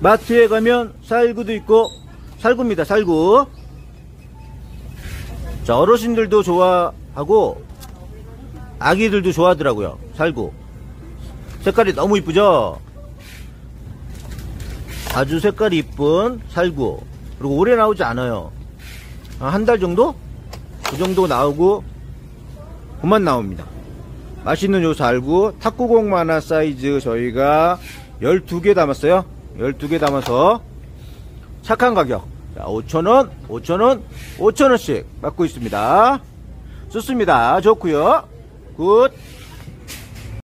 마트에 가면 살구도 있고 살구입니다 살구. 자 어르신들도 좋아하고 아기들도 좋아하더라고요 살구. 색깔이 너무 이쁘죠? 아주 색깔이 이쁜 살구. 그리고 오래 나오지 않아요. 한 달 정도? 그 정도 나오고 그만 나옵니다. 맛있는 요 살구 탁구공 만화 사이즈 저희가 12개 담았어요 12개 담아서 착한 가격. 자 5천원 5천원 5천원씩 받고 있습니다. 좋습니다. 좋고요. 굿